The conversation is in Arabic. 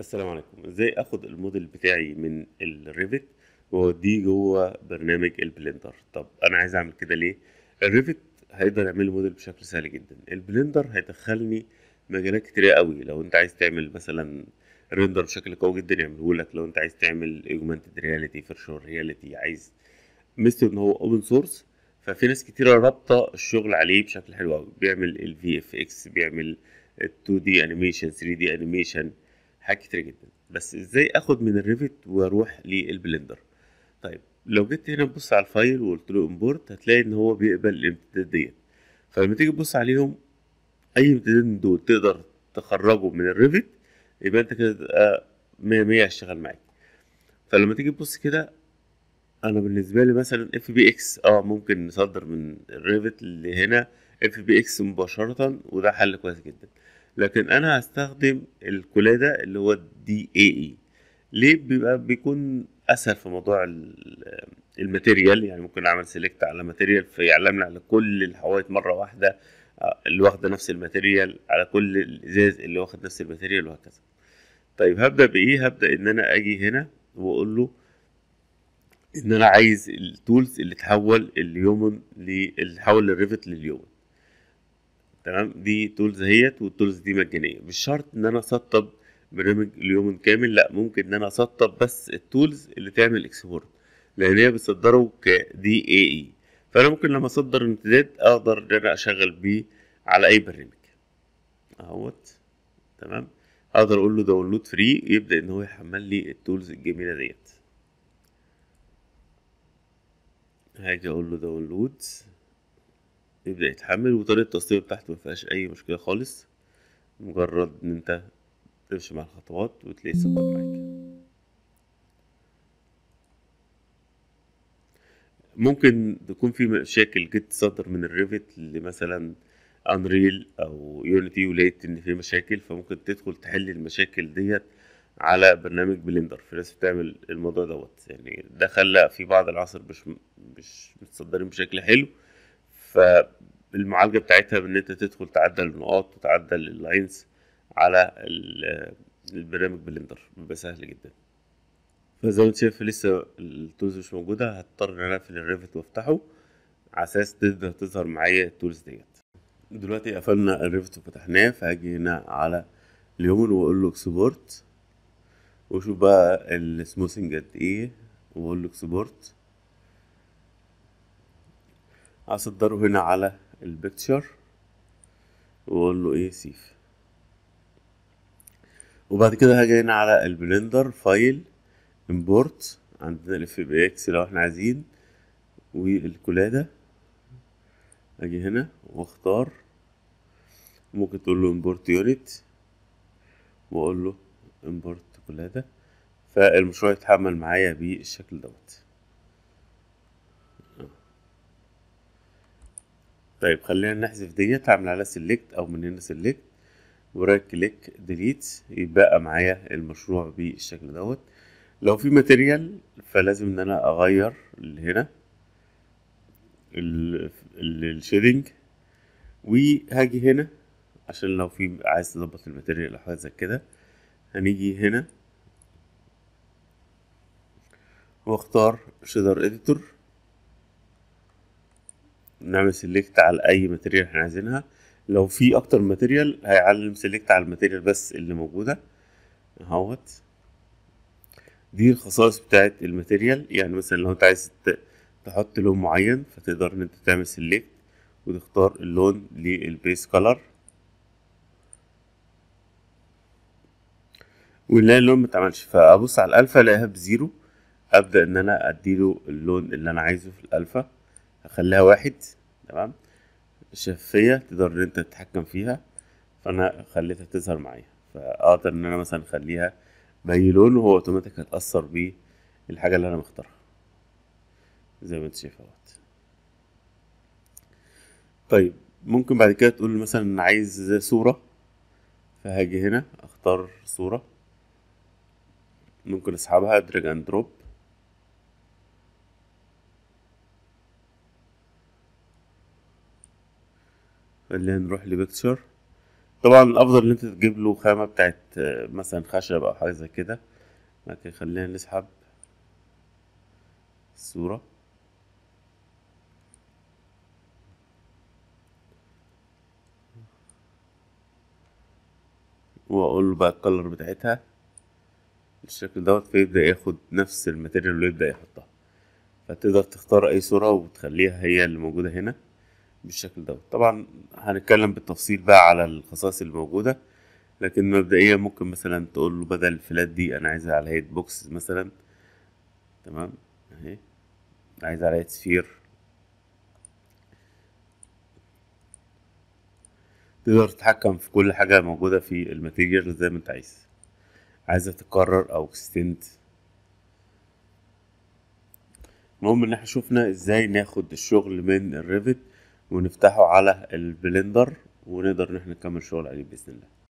السلام عليكم. إزاي آخد الموديل بتاعي من ال Revit وأوديه جوه برنامج ال Blender طب أنا عايز أعمل كده ليه؟ ال Revit هيقدر يعمل لي موديل بشكل سهل جدا. ال Blender هيدخلني مجالات كتيرة قوي. لو أنت عايز تعمل مثلا render بشكل قوي جدا يعمله لك. لو أنت عايز تعمل augmented reality virtual reality عايز ميزته إن هو open source ففي ناس كتيرة رابطة الشغل عليه بشكل حلو قوي. بيعمل ال VFX بيعمل ال 2D animation 3D animation حاجات كتير جدا. بس إزاي آخد من ال Revit وأروح لل Blender؟ طيب لو جيت هنا تبص على ال file وقلت له import هتلاقي إن هو بيقبل الامتداد ديت. فلما تيجي تبص عليهم أي امتداد من دول تقدر تخرجه من ال Revit يبقى أنت كده تبقى مية مية هيشتغل معاك. فلما تيجي تبص كده أنا بالنسبة لي مثلا FBX آه ممكن نصدر من ال Revit لهنا FBX مباشرة وده حل كويس جدا. لكن أنا هستخدم ال Collada اللي هو DAE ليه بيبقى بيكون أسهل في موضوع ال- material؟ يعني ممكن أعمل select على material فيعلمني على كل الحوايط مرة واحدة آه، اللي واخدة نفس ال material على كل الإزاز اللي واخد نفس ال material وهكذا. طيب هبدأ بإيه؟ هبدأ إن أنا أجي هنا وأقول له إن أنا عايز ال tools اللي تحول ال Lumion اللي تحول ال Revit ل Lumion. تمام؟ دي tools اهيت وال tools دي مجانية. مش شرط إن أنا أسطب برنامج ال Lumion كامل لأ ممكن إن أنا أسطب بس ال tools اللي تعمل export لأن هي بتصدره ك DAE فأنا ممكن لما أصدر امتداد أقدر إن أنا أشغل بيه على أي برنامج. أهوت. تمام؟ أقدر أقول له download free يبدا إن هو يحمل لي ال tools الجميلة ديت. هاجي أقول له download يبدا يتحمل وطريقة التصميم بتاعته مفيهاش أي مشكلة خالص. مجرد إن أنت تمشي مع الخطوات وتلاقيه ثبت معاك. ممكن تكون في مشاكل جيت تصدر من ال Revit لمثلا Unreal أو Unity ولقيت إن في مشاكل فممكن تدخل تحل المشاكل ديت على برنامج Blender. في ناس بتعمل الموضوع دوت. يعني ده خلى في بعض العناصر مش مش متصدرين بشكل حلو. فالمعالجة بتاعتها بإن أنت تدخل تعدل النقاط وتعدل ال lines على ال- البرنامج Blender بيبقى سهل جدا. فزي ما أنت شايف لسه ال tools مش موجودة هضطر إن أنا أقفل ال Revit وأفتحه. على أساس تقدر تظهر معايا ال tools ديت. دلوقتي قفلنا ال Revit وفتحناه فهاجي هنا على ال Lumion وأقول له export وشوف بقى ال smoothing قد إيه وأقول له export هصدره هنا على ال picture وأقول له إيه save. وبعد كده هاجي هنا على ال Blender file import عندنا ال FBX لو إحنا عايزين وال Collada. أجي هنا وأختار. ممكن تقول له import unit وأقول له import Collada. فالمشروع يتحمل معايا بالشكل دوت. طيب خلينا نحذف ديت. هعمل عليها select أو من هنا select و right click delete يبقى معايا المشروع بالشكل دوت. لو في material فلازم إن أنا أغير هنا ال shading وهاجي هنا عشان لو في عايز تظبط ال material أو حاجة زي كده هنيجي هنا. وأختار shader editor نعمل select على أي material إحنا عايزينها. لو في أكتر material هيعلم select على ال material بس اللي موجودة. أهوت. دي الخصائص بتاعت ال material. يعني مثلا لو أنت عايز تحط لون معين فتقدر إن أنت تعمل select وتختار اللون لل base color ونلاقي اللون متعملش فأبص على الألفا ألاقيها ب zero. أبدأ إن أنا أديله اللون اللي أنا عايزه في الألفا. هخليها واحد تمام؟ شفافية تقدر إن أنت تتحكم فيها فأنا خليتها تظهر معايا. فأقدر إن أنا مثلا أخليها بأي لون وهو أوتوماتيك هتأثر بالحاجة اللي أنا مختارها. زي ما أنت شايف أهوت. طيب ممكن بعد كده تقول مثلا عايز صورة فهاجي هنا أختار صورة. ممكن أسحبها drag and drop خلينا نروح ل picture طبعا الأفضل إن أنت تجيب له خامة بتاعت آه، مثلا خشب أو حاجة زي كده. لكن خلينا نسحب الصورة. وأقول له بقى ال color بتاعتها. بالشكل دوت فيبدأ ياخد نفس ال material اللي يبدأ يحطها. فتقدر تختار أي صورة وتخليها هي اللي موجودة هنا. بالشكل دوت. طبعا هنتكلم بالتفصيل بقى على الخصائص اللي موجودة لكن مبدئيا ممكن مثلا تقول له بدل ال flat دي أنا عايزها على هيد box مثلا. تمام؟ أهي. عايز على هيد sphere. تقدر تتحكم في كل حاجة موجودة في ال material زي ما أنت عايز. عايزة تكرر أو extend المهم إن إحنا شفنا إزاي ناخد الشغل من ال Revit ونفتحه على ال Blender ونقدر ان إحنا نكمل شغل عليه بإذن الله.